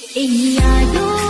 Inna